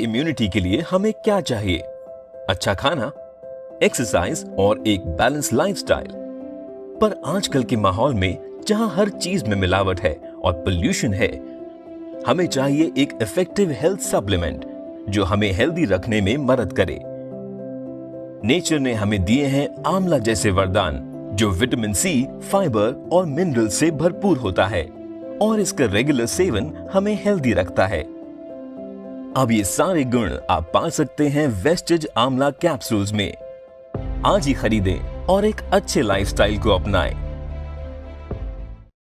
Immunity के लिए हमें क्या चाहिए? अच्छा खाना एक्सरसाइज और एक बैलेंस लाइफस्टाइल पर आजकल के माहौल में जहाँ हर चीज़ में मिलावट है और पोल्यूशन है, हमें चाहिए एक इफ़ेक्टिव हेल्थ सप्लीमेंट जो हमें हेल्दी रखने में मदद करे। नेचर ने हमें दिए हैं आंवला जैसे वरदान, जो विटामिन सी फाइबर और मिनरल से भरपूर होता है और इसका रेगुलर सेवन हमें हेल्दी रखता है। अब ये सारे गुण आप पा सकते हैं वेस्टेज आमला कैप्सूल्स में। आज ही खरीदें और एक अच्छे लाइफस्टाइल को अपनाएँ।